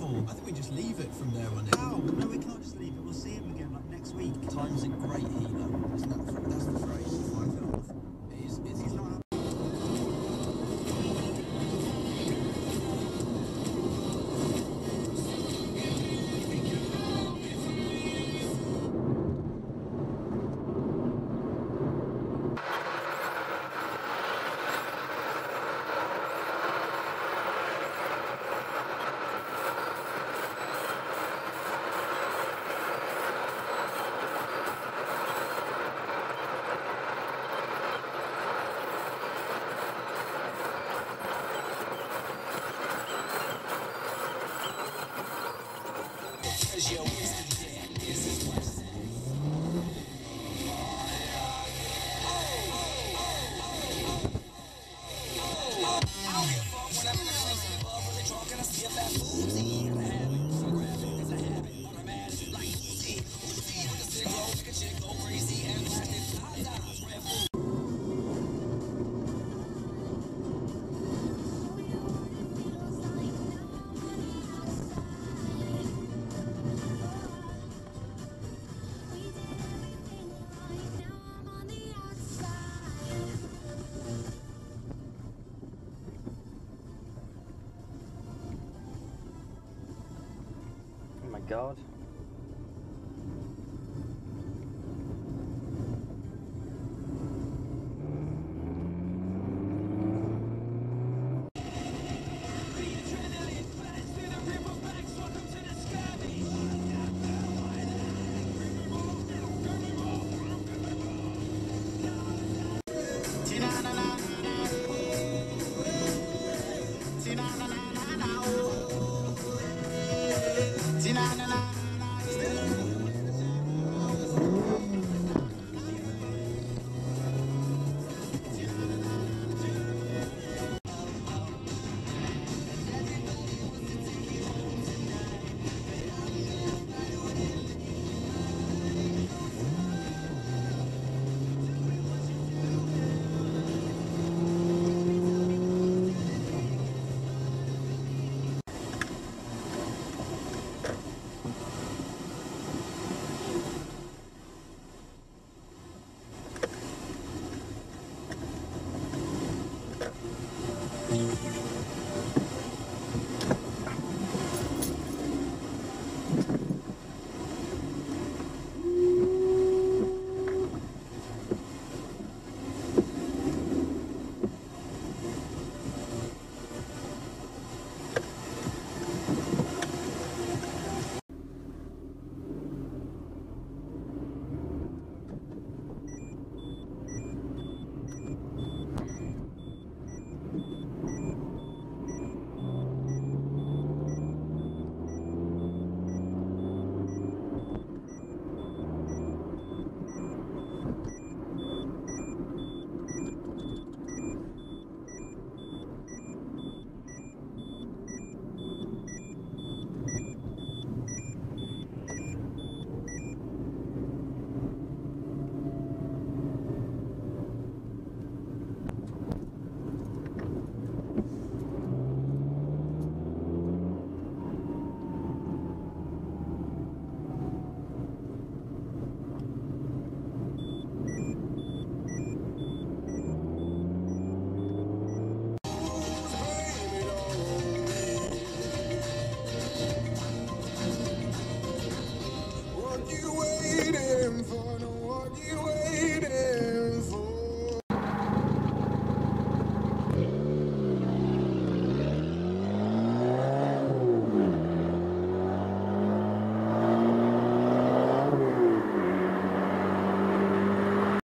I think we just leave it from there on in. How? Oh, no, we can't just leave it. We'll see him again like next week. Time's a great healer. Isn't that Cause you're wasted god. You waiting for? No, what you